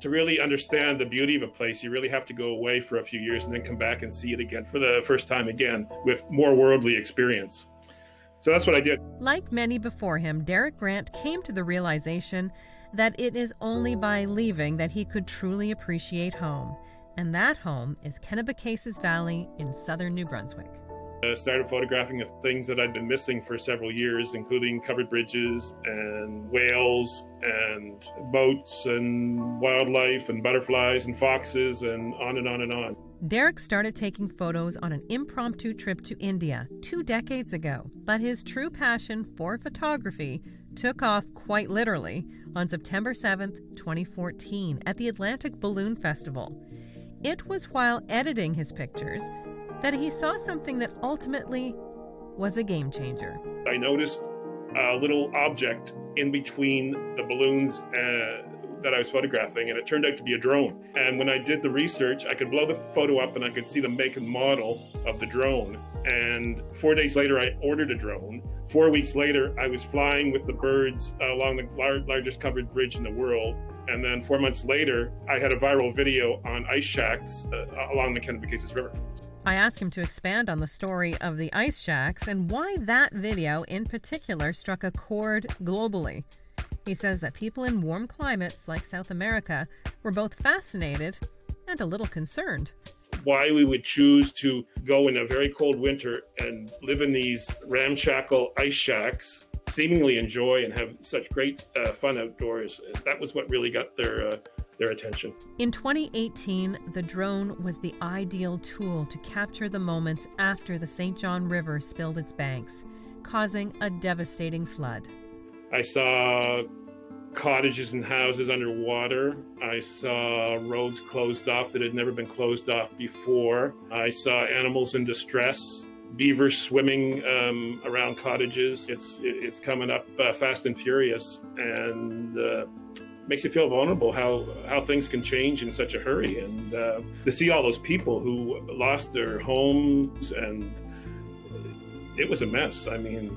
to really understand the beauty of a place, you really have to go away for a few years and then come back and see it again for the first time again with more worldly experience. So that's what I did. Like many before him, Derek Grant came to the realization that it is only by leaving that he could truly appreciate home. And that home is Kennebecasis Valley in southern New Brunswick. I started photographing of things that I'd been missing for several years, including covered bridges and whales and boats and wildlife and butterflies and foxes and on and on and on. Derek started taking photos on an impromptu trip to India two decades ago, but his true passion for photography took off quite literally on September 7, 2014, at the Atlantic Balloon Festival. It was while editing his pictures that he saw something that ultimately was a game changer. I noticed a little object in between the balloons uh, that I was photographing, and it turned out to be a drone. And when I did the research, I could blow the photo up and I could see the make and model of the drone. And four days later, I ordered a drone. Four weeks later, I was flying with the birds along the lar- largest covered bridge in the world. And then four months later, I had a viral video on ice shacks uh, along the Kennebecasis River. I asked him to expand on the story of the ice shacks and why that video in particular struck a chord globally. He says that people in warm climates like South America were both fascinated and a little concerned. Why we would choose to go in a very cold winter and live in these ramshackle ice shacks, seemingly enjoy and have such great uh, fun outdoors. That was what really got their uh, their attention. In 2018, the drone was the ideal tool to capture the moments after the St. John River spilled its banks, causing a devastating flood. I saw cottages and houses underwater. I saw roads closed off that had never been closed off before. I saw animals in distress. Beavers swimming um, around cottages. It's it's coming up uh, fast and furious, and uh, makes you feel vulnerable how how things can change in such a hurry and uh, to see all those people who lost their homes and it was a mess i mean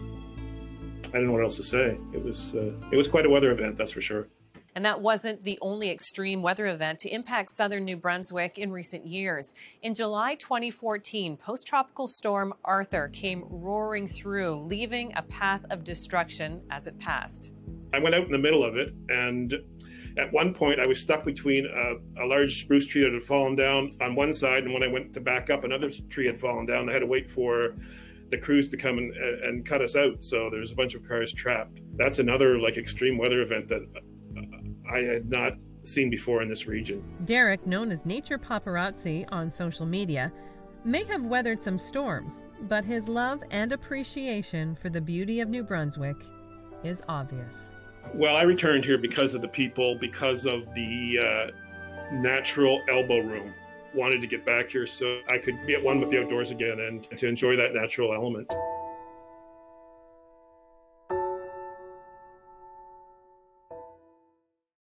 i don't know what else to say it was uh, it was quite a weather event that's for sure and that wasn't the only extreme weather event to impact southern New Brunswick in recent years. In July 2014, post tropical storm Arthur came roaring through, leaving a path of destruction as it passed. I went out in the middle of it, and at one point, I was stuck between a, a, large spruce tree that had fallen down on one side, and when I went to back up, another tree had fallen down. I had to wait for the crews to come and, and cut us out. So there's a bunch of cars trapped. That's another like extreme weather event that I had not seen before in this region. Derek, known as Nature Paparazzi on social media, may have weathered some storms, but his love and appreciation for the beauty of New Brunswick is obvious. Well, I returned here because of the people, because of the uh, natural elbow room. Wanted to get back here so I could be at one with the outdoors again and to enjoy that natural element.